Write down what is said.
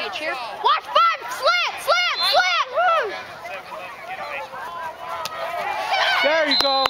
be a cheer. Watch five! Slant! Slant! Slant! Woo! There you go.